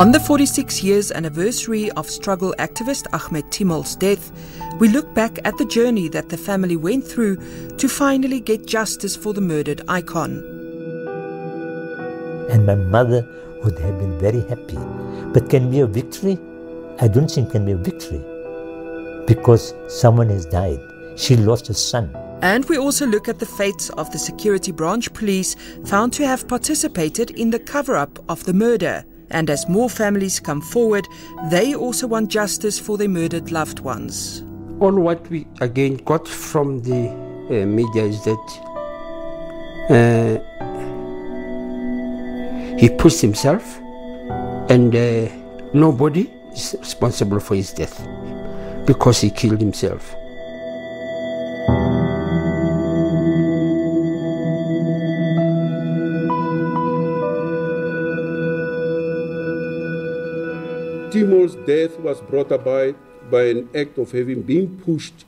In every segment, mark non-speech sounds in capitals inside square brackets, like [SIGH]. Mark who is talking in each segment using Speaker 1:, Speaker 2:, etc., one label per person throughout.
Speaker 1: On the 46 years anniversary of struggle activist Ahmed Timol's death, we look back at the journey that the family went through to finally get justice for the murdered icon.
Speaker 2: And my mother would have been very happy. But can be a victory? I don't think can be a victory because someone has died. She lost a son.
Speaker 1: And we also look at the fates of the security branch police found to have participated in the cover up of the murder. And as more families come forward, they also want justice for their murdered loved ones.
Speaker 3: All what we again got from the uh, media is that uh, he pushed himself and uh, nobody is responsible for his death because he killed himself.
Speaker 4: Death was brought about by an act of having been pushed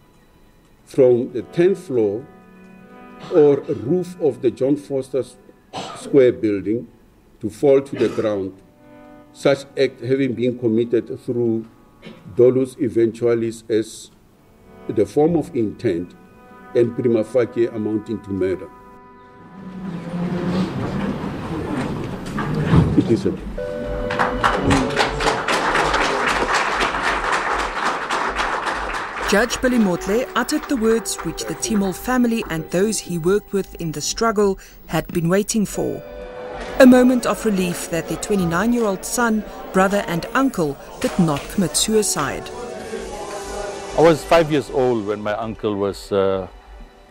Speaker 4: from the 10th floor or roof of the John Vorster Square building to fall to the ground. Such act having been committed through dolus eventualis as the form of intent and prima facie amounting to murder. It is a
Speaker 1: Judge Billy Mothle uttered the words which the Timol family and those he worked with in the struggle had been waiting for. A moment of relief that their 29 year old son, brother, and uncle did not commit suicide.
Speaker 5: I was five years old when my uncle was uh,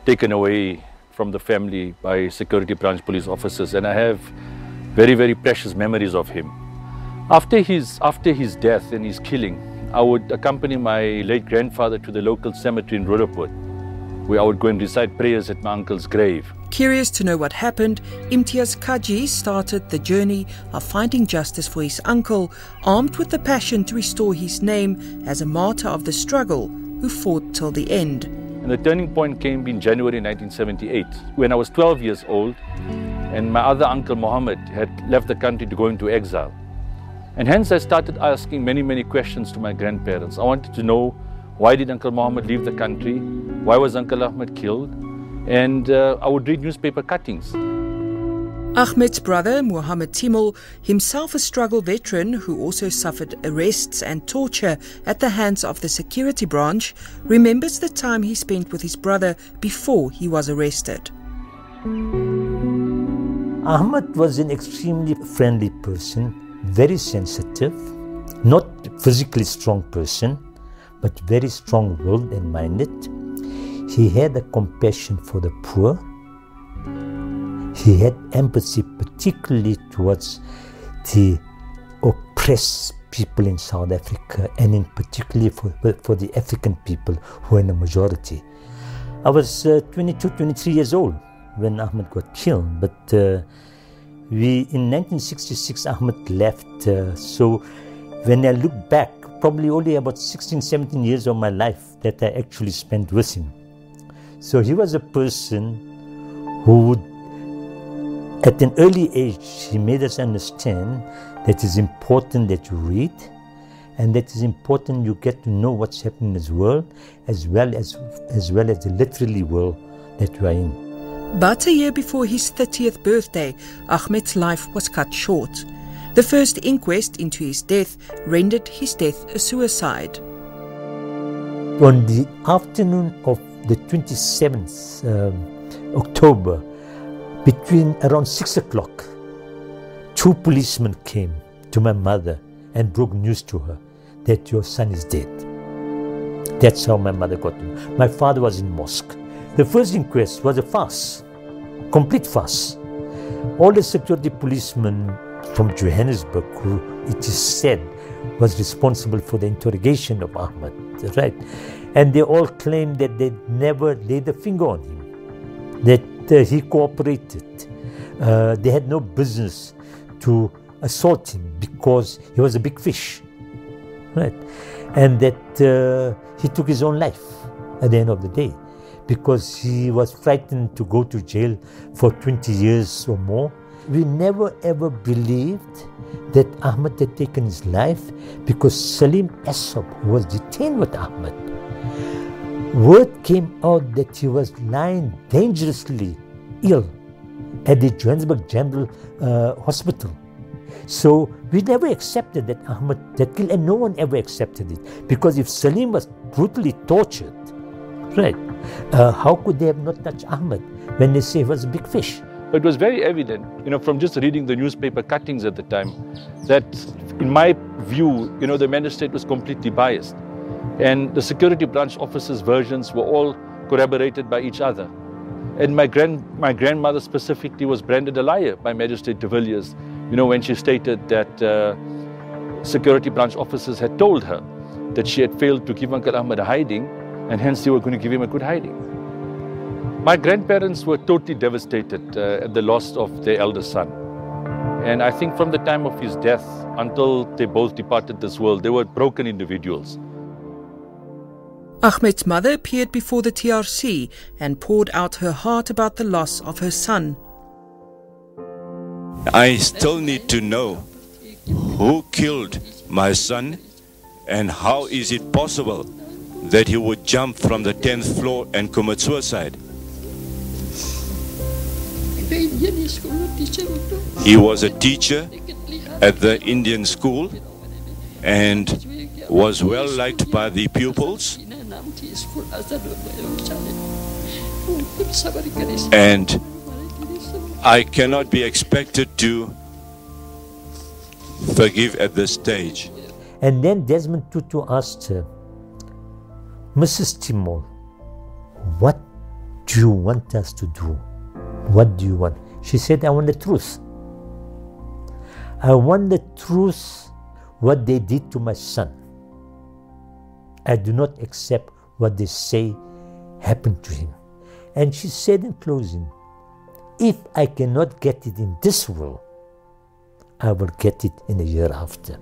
Speaker 5: taken away from the family by security branch police officers, and I have very, very precious memories of him. After his, after his death and his killing, I would accompany my late grandfather to the local cemetery in Roodepoort, where I would go and recite prayers at my uncle's grave.
Speaker 1: Curious to know what happened, Imtiaz Cajee started the journey of finding justice for his uncle, armed with the passion to restore his name as a martyr of the struggle who fought till the end.
Speaker 5: And the turning point came in January 1978, when I was 12 years old, and my other uncle Mohammed had left the country to go into exile. And hence I started asking many, many questions to my grandparents. I wanted to know why did Uncle Muhammad leave the country? Why was Uncle Ahmed killed? And uh, I would read newspaper cuttings.
Speaker 1: Ahmed's brother, Muhammad Timol, himself a struggle veteran who also suffered arrests and torture at the hands of the security branch, remembers the time he spent with his brother before he was arrested.
Speaker 2: Ahmed was an extremely friendly person very sensitive, not physically strong person, but very strong-willed and minded. He had a compassion for the poor. He had empathy, particularly towards the oppressed people in South Africa, and in particularly for, for the African people who are in the majority. I was uh, 22, 23 years old when Ahmed got killed, but uh, we, in 1966, Ahmed left. Uh, so when I look back, probably only about 16, 17 years of my life that I actually spent with him. So he was a person who would, at an early age, he made us understand that it's important that you read and that it's important you get to know what's happening in this world as well as, as well as the literary world that you are in.
Speaker 1: But a year before his 30th birthday, Ahmed's life was cut short. The first inquest into his death rendered his death a suicide.
Speaker 2: On the afternoon of the 27th um, October, between around 6 o'clock, two policemen came to my mother and broke news to her that your son is dead. That's how my mother got to me. My father was in mosque. The first inquest was a farce, complete farce. All the security policemen from Johannesburg, who it is said was responsible for the interrogation of Ahmed, right? And they all claimed that they never laid a finger on him, that uh, he cooperated. Uh, they had no business to assault him because he was a big fish, right? And that uh, he took his own life at the end of the day because he was frightened to go to jail for 20 years or more we never ever believed that Ahmed had taken his life because Salim Essop was detained with Ahmed. Word came out that he was lying dangerously ill at the Johannesburg General uh, Hospital. So we never accepted that Ahmed had killed, and no one ever accepted it. Because if Salim was brutally tortured, right, uh, how could they have not touched Ahmed when they say he was a big fish?
Speaker 5: It was very evident, you know, from just reading the newspaper cuttings at the time, that in my view, you know, the magistrate was completely biased. And the security branch officers' versions were all corroborated by each other. And my, grand, my grandmother specifically was branded a liar by Magistrate de Villiers, you know, when she stated that uh, security branch officers had told her that she had failed to give Uncle Ahmed a hiding, and hence they were going to give him a good hiding. My grandparents were totally devastated uh, at the loss of their eldest son. And I think from the time of his death until they both departed this world, they were broken individuals.
Speaker 1: Ahmed's mother appeared before the TRC and poured out her heart about the loss of her son.
Speaker 6: I still need to know who killed my son and how is it possible that he would jump from the 10th floor and commit suicide. He was a teacher at the Indian school and was well liked by the pupils. And I cannot be expected to forgive at this stage.
Speaker 2: And then Desmond Tutu asked her, Mrs. Timol, what do you want us to do? What do you want? She said, I want the truth. I want the truth what they did to my son. I do not accept what they say happened to him. And she said in closing, if I cannot get it in this world, I will get it in the year after.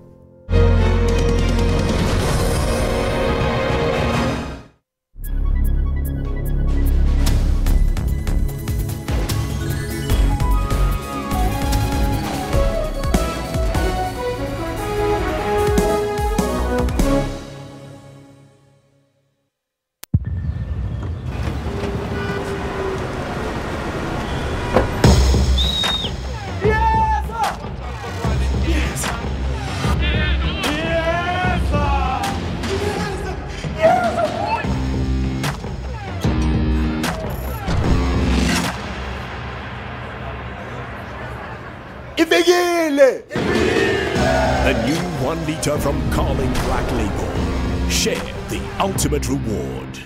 Speaker 7: A new one litre from Carling Black Label. Share the ultimate reward.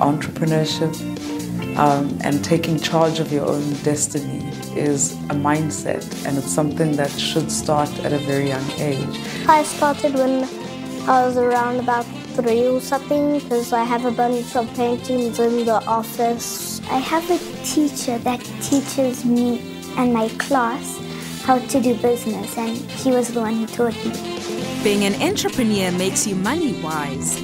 Speaker 8: Entrepreneurship um, and taking charge of your own destiny is a mindset, and it's something that should start at a very young age.
Speaker 9: I started when I was around about three or something because I have a bunch of paintings in the office. I have a teacher that teaches me and my class how to do business, and he was the one who taught me.
Speaker 10: Being an entrepreneur makes you money wise.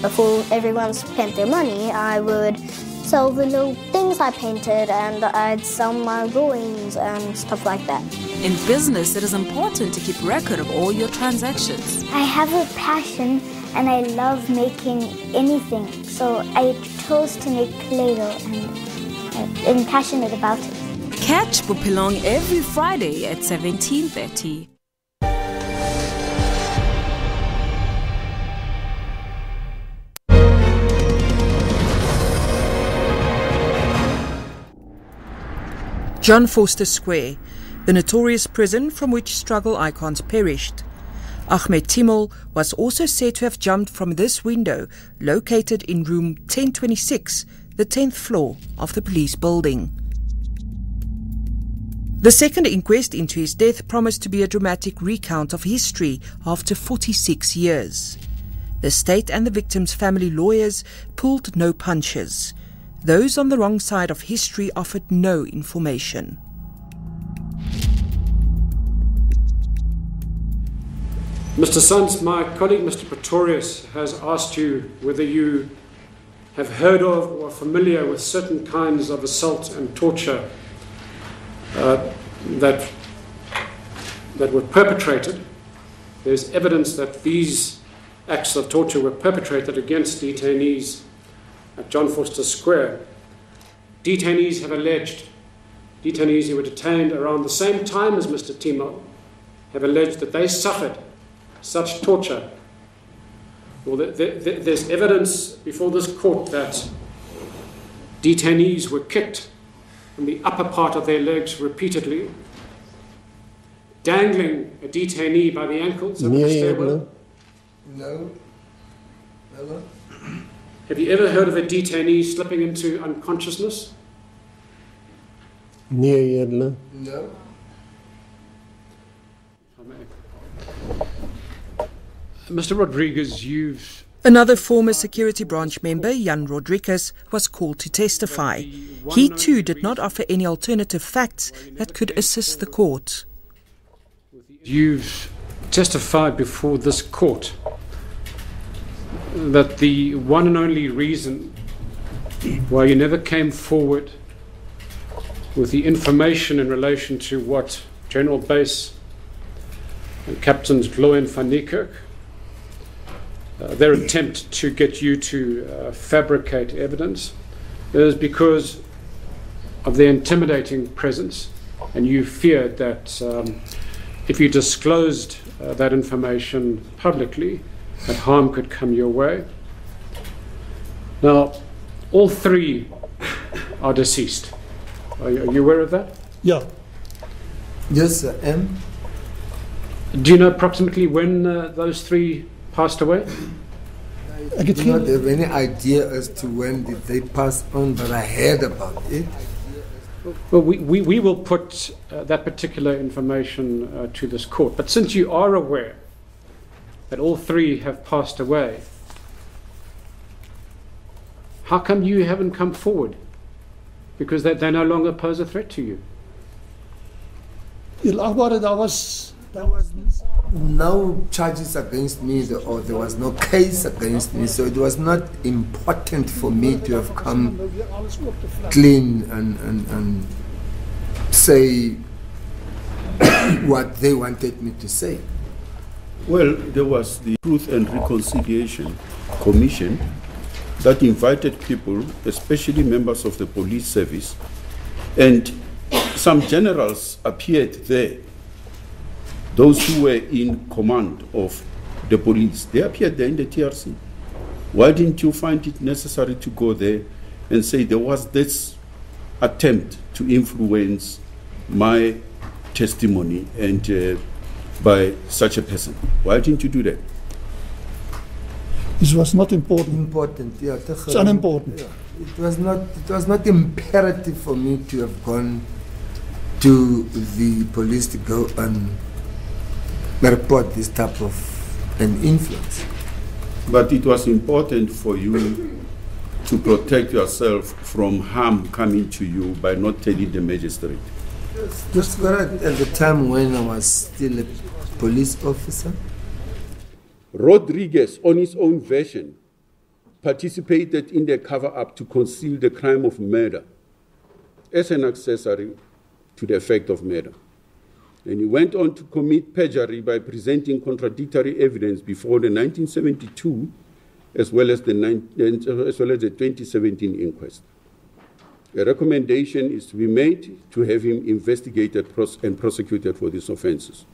Speaker 9: Before everyone spent their money, I would sell the little things I painted and I'd sell my drawings and stuff like that.
Speaker 10: In business, it is important to keep record of all your transactions.
Speaker 9: I have a passion and I love making anything, so I chose to make Play-Doh and I'm passionate about it.
Speaker 10: Catch Bophelong every Friday at 17.30.
Speaker 1: John Vorster Square, the notorious prison from which struggle icons perished. Ahmed Timol was also said to have jumped from this window, located in room 1026, the 10th floor of the police building. The second inquest into his death promised to be a dramatic recount of history after 46 years. The state and the victim's family lawyers pulled no punches. Those on the wrong side of history offered no information.
Speaker 11: Mr. Sons, my colleague Mr. Pretorius has asked you whether you have heard of or are familiar with certain kinds of assault and torture uh, that, that were perpetrated. There's evidence that these acts of torture were perpetrated against detainees at John Vorster Square. Detainees have alleged, detainees who were detained around the same time as Mr. Timol, have alleged that they suffered such torture. Well, there's evidence before this court that detainees were kicked from the upper part of their legs repeatedly, dangling a detainee by the ankles of the stairwell.
Speaker 12: No. Never.
Speaker 11: Have you ever heard of a detainee slipping into unconsciousness?
Speaker 12: No.
Speaker 11: Mr. Rodrigues, you've.
Speaker 1: Another former security branch member, Jan Rodrigues, was called to testify. He too did not offer any alternative facts that could assist the court.
Speaker 11: You've testified before this court that the one and only reason why you never came forward with the information in relation to what General Base and Captains and Van Niekerk, their attempt to get you to uh, fabricate evidence is because of their intimidating presence, and you feared that um, if you disclosed uh, that information publicly, that harm could come your way. Now, all three are deceased. Are you, are you aware of that?
Speaker 12: Yeah. Yes, I am.
Speaker 11: Do you know approximately when uh, those three passed away?
Speaker 12: I do not have any idea as to when did they pass on, but I heard about it.
Speaker 11: Well, we, we, we will put uh, that particular information uh, to this court. But since you are aware that all three have passed away, how come you haven't come forward? Because they, they no longer pose a threat to you.
Speaker 12: There was, there was no charges against me, or there was no case against me, so it was not important for me to have come clean and, and, and say [COUGHS] what they wanted me to say.
Speaker 4: Well, there was the Truth and Reconciliation Commission that invited people, especially members of the police service, and some generals appeared there. Those who were in command of the police, they appeared there in the TRC. Why didn't you find it necessary to go there and say there was this attempt to influence my testimony and uh, by such a person. Why didn't you do that?
Speaker 12: This was not important.
Speaker 3: Important, yeah.
Speaker 12: It's unimportant.
Speaker 3: Yeah. It was not. It was not imperative for me to have gone to the police to go and report this type of an influence.
Speaker 4: But it was important for you to protect yourself from harm coming to you by not telling the magistrate.
Speaker 3: That's correct. At the time when I was still a police officer.
Speaker 4: Rodrigues, on his own version, participated in the cover up to conceal the crime of murder as an accessory to the effect of murder. And he went on to commit perjury by presenting contradictory evidence before the 1972 as well as the, uh, as well as the 2017 inquest. A recommendation is to be made to have him investigated and prosecuted for these offenses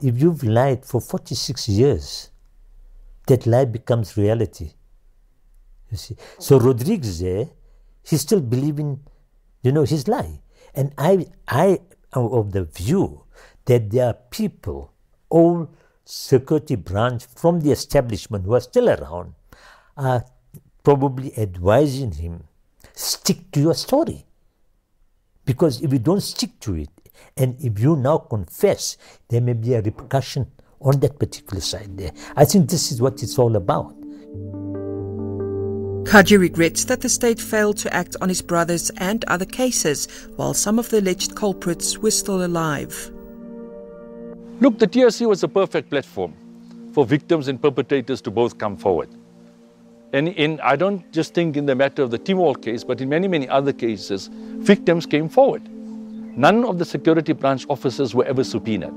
Speaker 2: if you've lied for 46 years, that lie becomes reality. You see. So Rodrigues there, he's still believing, you know, his lie. And I, I am of the view that there are people, all security branch from the establishment who are still around, are probably advising him, stick to your story. Because if you don't stick to it, and if you now confess, there may be a repercussion on that particular side there. I think this is what it's all about.
Speaker 1: Cajee regrets that the state failed to act on his brothers and other cases while some of the alleged culprits were still alive.
Speaker 5: Look, the TRC was a perfect platform for victims and perpetrators to both come forward. And in, I don't just think in the matter of the Timol case, but in many, many other cases, victims came forward None of the security branch officers were ever subpoenaed.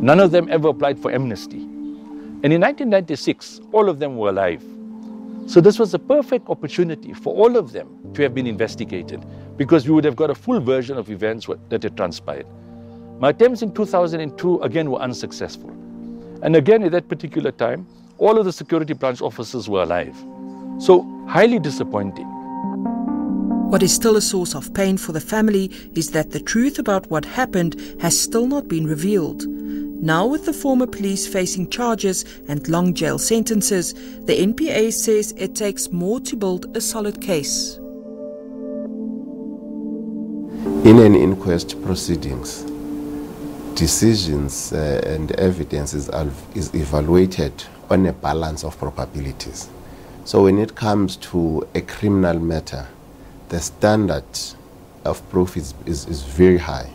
Speaker 5: None of them ever applied for amnesty. And in 1996, all of them were alive. So this was a perfect opportunity for all of them to have been investigated because we would have got a full version of events that had transpired. My attempts in 2002 again were unsuccessful. And again, at that particular time, all of the security branch officers were alive. So, highly disappointing.
Speaker 1: What is still a source of pain for the family is that the truth about what happened has still not been revealed. Now, with the former police facing charges and long jail sentences, the NPA says it takes more to build a solid case.
Speaker 13: In an inquest proceedings, decisions uh, and evidence is, is evaluated on a balance of probabilities. So when it comes to a criminal matter, the standard of proof is, is, is very high.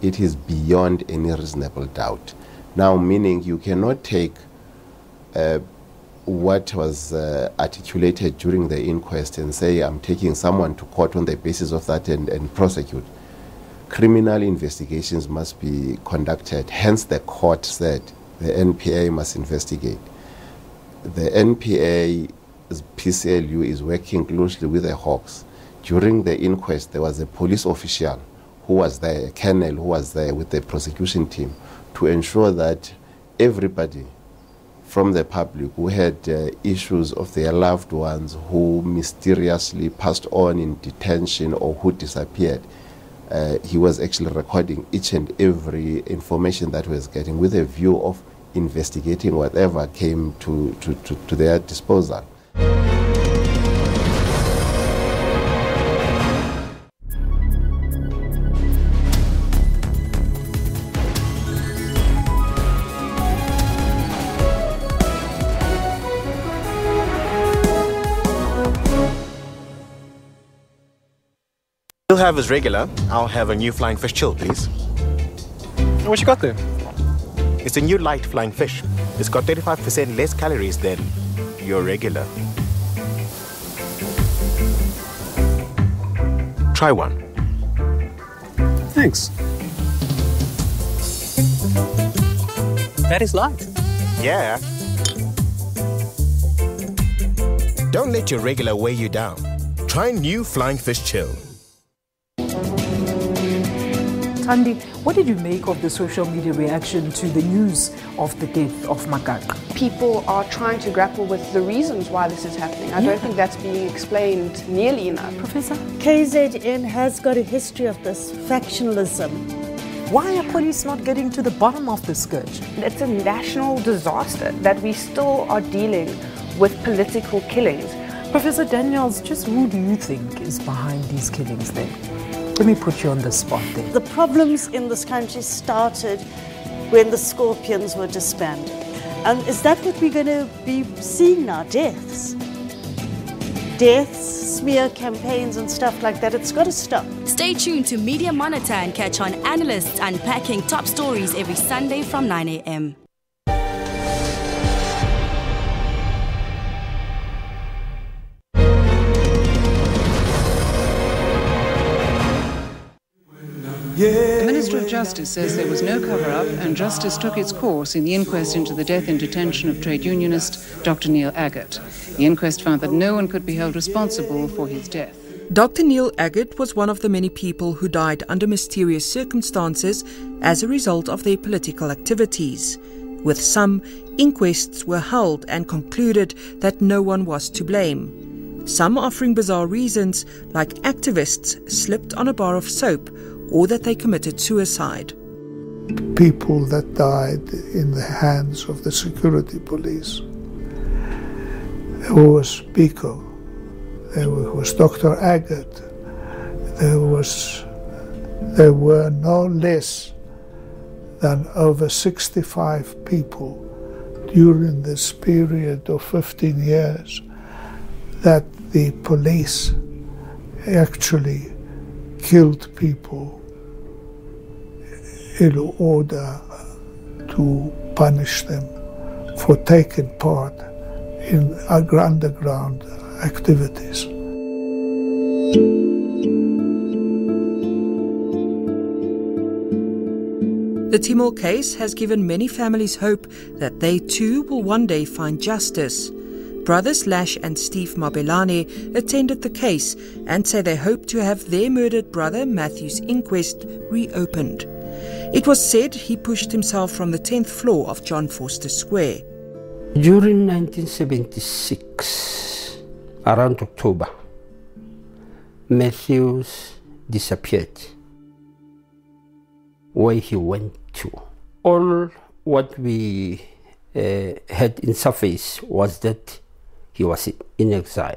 Speaker 13: It is beyond any reasonable doubt. Now, meaning you cannot take uh, what was uh, articulated during the inquest and say, I'm taking someone to court on the basis of that and, and prosecute criminal investigations must be conducted. Hence, the court said the NPA must investigate. The NPA PCLU is working closely with the Hawks. During the inquest, there was a police official who was there, a colonel who was there with the prosecution team to ensure that everybody from the public who had uh, issues of their loved ones who mysteriously passed on in detention or who disappeared uh, he was actually recording each and every information that was getting with a view of investigating whatever came to, to, to, to their disposal.
Speaker 14: Have as regular. I'll have a new flying fish chill, please.
Speaker 15: What you got there?
Speaker 14: It's a new light flying fish. It's got 35% less calories than your regular. Try one.
Speaker 15: Thanks. That is light.
Speaker 14: Yeah. Don't let your regular weigh you down. Try new Flying Fish Chill.
Speaker 16: Thandi, what did you make of the social media reaction to the news of the death of Magaqa?
Speaker 17: People are trying to grapple with the reasons why this is happening. I yeah. don't think that's being explained nearly enough.
Speaker 16: Professor?
Speaker 18: KZN has got a history of this factionalism.
Speaker 16: Why are police not getting to the bottom of this scourge?
Speaker 17: It's a national disaster that we still are dealing with political killings.
Speaker 16: Professor Daniels, just who do you think is behind these killings then? Let me put you on the spot there.
Speaker 18: The problems in this country started when the Scorpions were disbanded. And is that what we're going to be seeing now? Deaths? Deaths, smear campaigns, and stuff like that. It's got to stop.
Speaker 10: Stay tuned to Media Monitor and catch on analysts unpacking top stories every Sunday from 9 a.m.
Speaker 19: The Minister of Justice says there was no cover up and justice took its course in the inquest into the death in detention of trade unionist Dr. Neil Aggett. The inquest found that no one could be held responsible for his death.
Speaker 1: Dr. Neil Aggett was one of the many people who died under mysterious circumstances as a result of their political activities. With some, inquests were held and concluded that no one was to blame. Some offering bizarre reasons, like activists slipped on a bar of soap or that they committed suicide.
Speaker 20: People that died in the hands of the security police. There was Biko, there was Dr. Aggett, there was there were no less than over 65 people during this period of 15 years that the police actually killed people in order to punish them for taking part in underground, activities.
Speaker 1: The Timol case has given many families hope that they too will one day find justice. Brothers Lash and Steve Mabelane attended the case and say they hope to have their murdered brother Matthew's inquest reopened. It was said he pushed himself from the 10th floor of John Vorster Square.
Speaker 21: During 1976, around October, Matthews disappeared. Where he went to. All what we uh, had in surface was that he was in exile.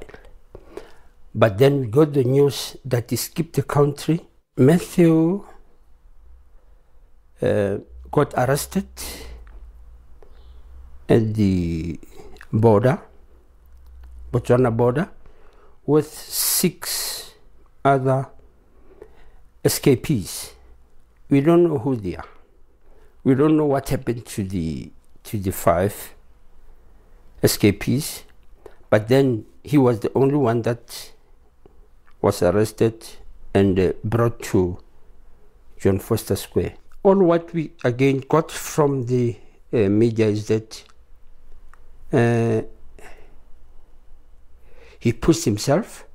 Speaker 21: But then we got the news that he skipped the country. Matthew uh, got arrested at the border, Botswana border, with six other escapees. We don't know who they are. We don't know what happened to the to the five escapees, but then he was the only one that was arrested and uh, brought to John Vorster Square. All what we again got from the uh, media is that uh, he pushed himself,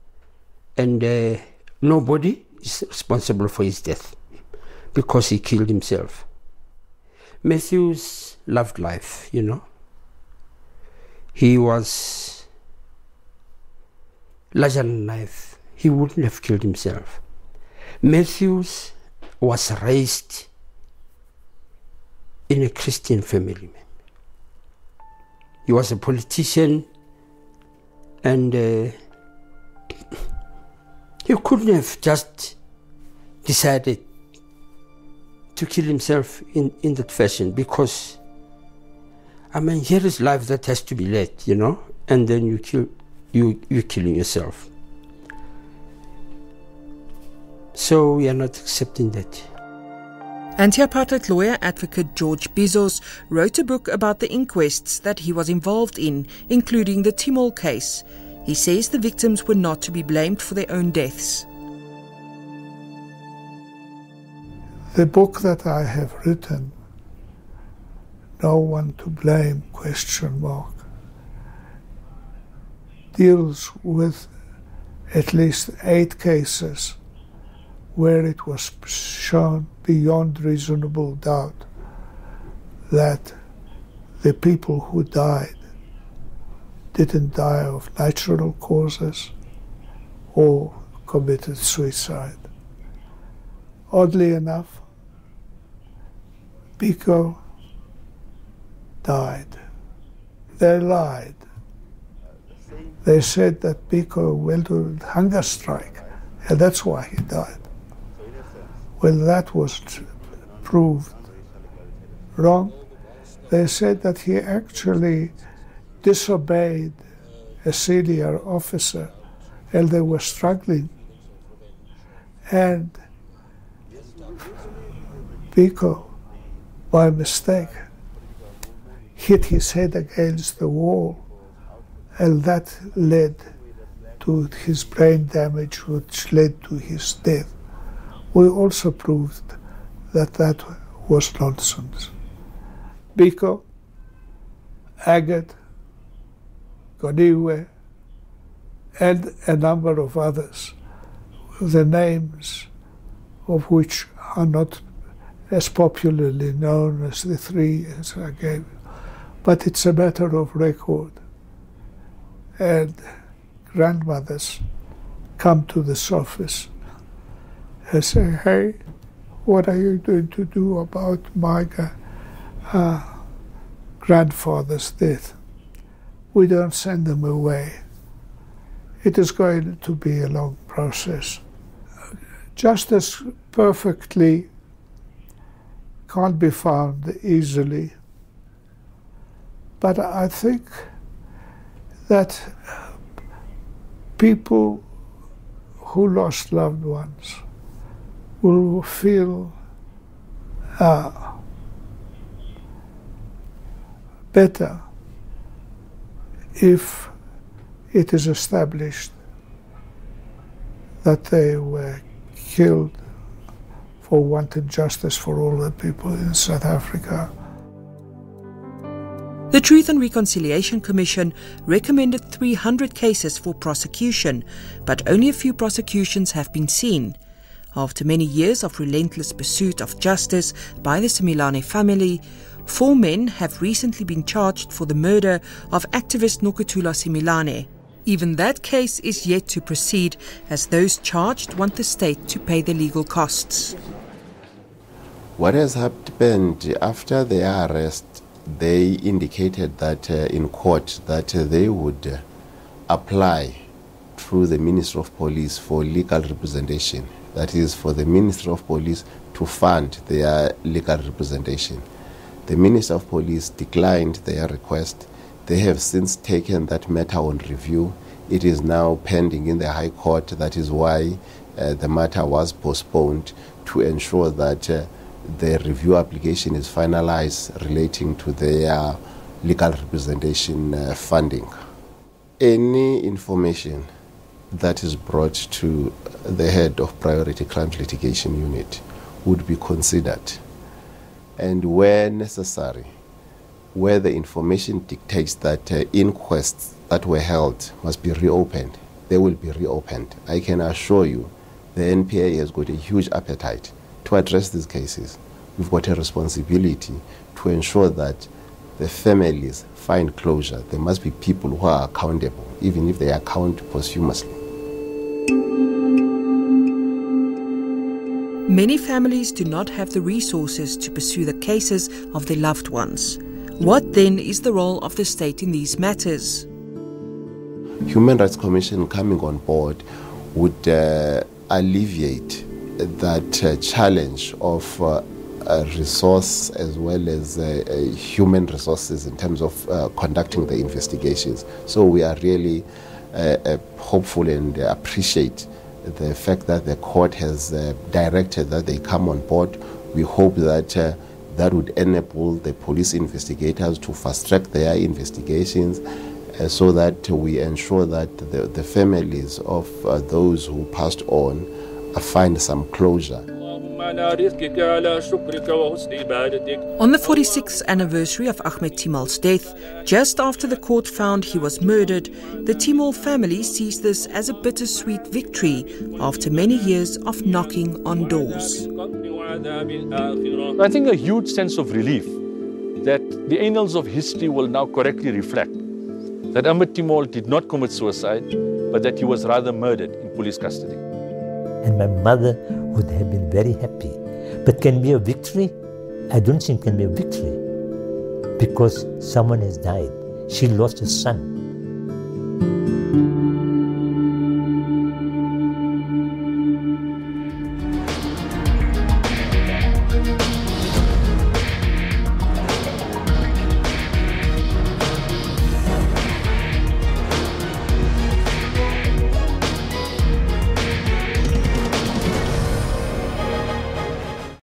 Speaker 21: and uh, nobody is responsible for his death because he killed himself. Matthews loved life, you know. He was larger than life. He wouldn't have killed himself. Matthews was raised in a Christian family. He was a politician and uh, he couldn't have just decided to kill himself in, in that fashion because I mean here is life that has to be led, you know, and then you kill you you're killing yourself. So we are not accepting that.
Speaker 1: Anti-apartheid lawyer advocate George Bizos wrote a book about the inquests that he was involved in, including the Timol case. He says the victims were not to be blamed for their own deaths.
Speaker 20: The book that I have written, No One to Blame, question mark, deals with at least eight cases where it was shown beyond reasonable doubt that the people who died didn't die of natural causes or committed suicide. Oddly enough, Biko died. They lied. They said that Biko went on hunger strike, and that's why he died. Well, that was proved wrong. They said that he actually disobeyed a senior officer and they were struggling. And Biko, by mistake, hit his head against the wall, and that led to his brain damage, which led to his death we also proved that that was nonsense. Biko, Aggett, Godiwe, and a number of others, the names of which are not as popularly known as the three as I gave, but it's a matter of record. And grandmothers come to the surface and say, hey, what are you going to do about my uh, grandfather's death? We don't send them away. It is going to be a long process. Justice perfectly can't be found easily. But I think that people who lost loved ones will feel uh, better if it is established that they were killed for wanted justice for all the people in South Africa.
Speaker 1: The Truth and Reconciliation Commission recommended 300 cases for prosecution, but only a few prosecutions have been seen. After many years of relentless pursuit of justice by the Simelane family, four men have recently been charged for the murder of activist Nokuthula Simelane. Even that case is yet to proceed, as those charged want the state to pay the legal costs.
Speaker 13: What has happened after their arrest, they indicated that uh, in court that uh, they would uh, apply through the Minister of Police for legal representation. That is, for the Minister of Police to fund their legal representation. The Minister of Police declined their request they have since taken that matter on review. It is now pending in the High Court. That is why uh, the matter was postponed to ensure that uh, the review application is finalized relating to their legal representation uh, funding. Any information that is brought to the head of Priority Crimes Litigation Unit would be considered. And where necessary, where the information dictates that uh, inquests that were held must be reopened, they will be reopened. I can assure you the NPA has got a huge appetite to address these cases. We've got a responsibility to ensure that the families find closure. There must be people who are accountable, even if they account posthumously.
Speaker 1: Many families do not have the resources to pursue the cases of their loved ones. What then is the role of the state in these matters?
Speaker 13: Human Rights Commission coming on board would uh, alleviate that uh, challenge of uh, resource as well as uh, uh, human resources in terms of uh, conducting the investigations. So we are really hopeful and appreciate the fact that the court has directed that they come on board. We hope that that would enable the police investigators to fast track their investigations uh, so that we ensure that the, the families of uh, those who passed on uh, find some closure.
Speaker 1: On the 46th anniversary of Ahmed Timol's death, just after the court found he was murdered, the Timal family sees this as a bittersweet victory after many years of knocking on doors.
Speaker 5: I think a huge sense of relief that the annals of history will now correctly reflect that Ahmed Timol did not commit suicide, but that he was rather murdered in police custody.
Speaker 2: And my mother would have been very happy. But can be a victory? I don't think can be a victory because someone has died. She lost a son.